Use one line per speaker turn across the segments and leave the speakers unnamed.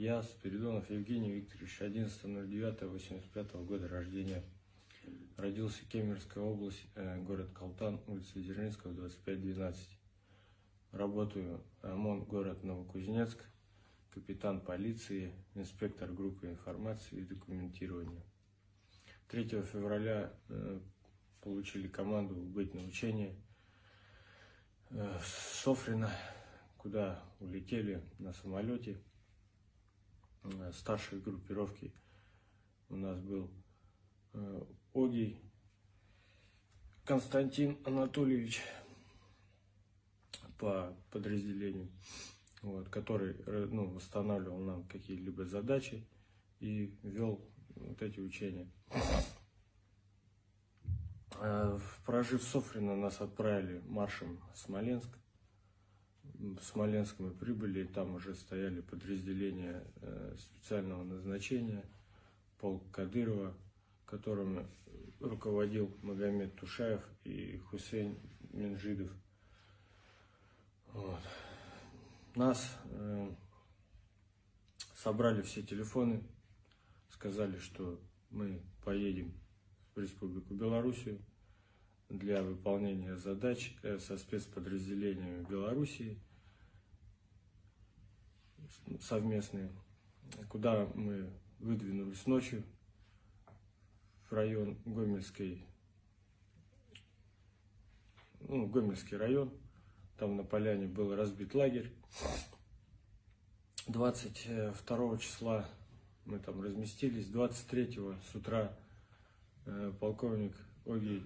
Я, Спиридонов Евгений Викторович, 11.09.85 года рождения. Родился в Кемеровская область, э, город Калтан, улица Зернинского, 2512. Работаю ОМОН, город Новокузнецк, капитан полиции, инспектор группы информации и документирования. 3 февраля э, получили команду быть на учение э, с Софрина, куда улетели на самолете. Э, Старшей группировки у нас был э, Огий Константин Анатольевич по подразделению, вот, который э, ну, восстанавливал нам какие-либо задачи и вел вот эти учения. Прожив Софрино, нас отправили маршем в Смоленск. В Смоленск мы прибыли, там уже стояли подразделения э, специального назначения, полк Кадырова, которым руководил Магомед Тушаев и Хусейн Минжидов. Вот. Нас э, собрали все телефоны, сказали, что мы поедем в Республику Белоруссию для выполнения задач э, со спецподразделениями Белоруссии совместные, куда мы выдвинулись ночью в район Гомельской, ну, Гомельский район. Там на поляне был разбит лагерь. 22 числа мы там разместились. 23 с утра э, полковник Огей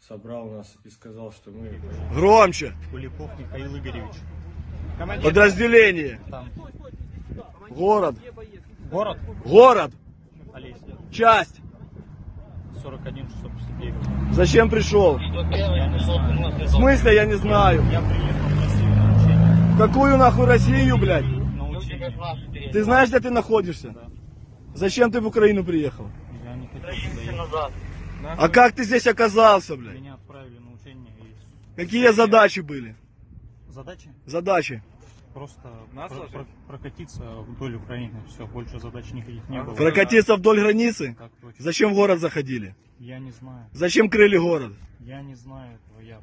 собрал нас и сказал, что мы
Громче.
Куликов Михаил Игоревич.
Подразделение.
Там
Город.
город
Город.
Олеся.
Часть.
41 659.
Зачем пришел? В смысле, я не знаю.
Я приехал в
какую нахуй Россию, блядь? Ты знаешь, где ты находишься?
Да.
Зачем ты в Украину приехал?
Я не хотел ехать.
А как ты здесь оказался, блядь?
Меня отправили на учение. И
Какие задачи были?
задачи
Задачи.
просто про- про- прокатиться вдоль Украины. Все, больше задач никаких не было.
Прокатиться вдоль границы?
Точно.
Зачем в город заходили?
Я не знаю.
Зачем крыли город?
Я не знаю этого. Я